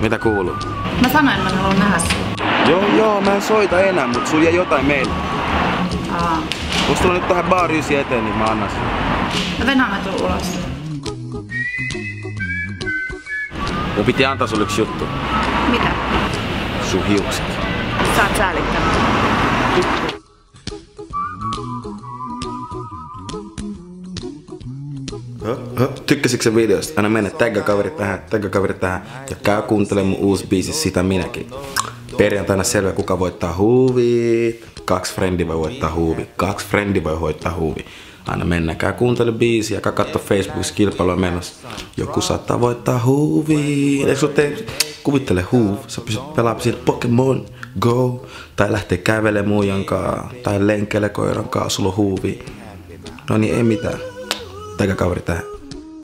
Mitä kuuluu? Mä sanoin, että mä haluan nähdä sua. Joo, joo, mä en soita enää, mut sulla jäi jotain meille. Aa. Voisi tulla nyt tähän baariin eteen, niin mä annan sen. No Venä mä tuun ulos. Mun piti antaa sulle yksi juttu. Mitä? Sun hiukset. Sä oot säälittänyt. Tykkäsitkö videosta? Aina mennä tagga kaveri tähän, tagga kaveri tähän ja käy kuuntelemaan mun uusi biisi Sitä minäkin. Perjantaina selvä kuka voittaa huuvit. Kaksi frendi voi voittaa huuvi. Kaksi frendi voi voittaa huuvi. Aina mennä, käy kuuntele biisi ja katso Facebookissa kilpailua menossa. Joku saattaa voittaa huuvi. Eikö tee, kuvittele huuv. Sä pystyt pelaamaan siitä Pokemon Go. Tai lähtee kävelemään muijan kaa. Tai lenkeile koiran kaa, sulla on huuvi. No niin, ei mitään. कुत्ते का है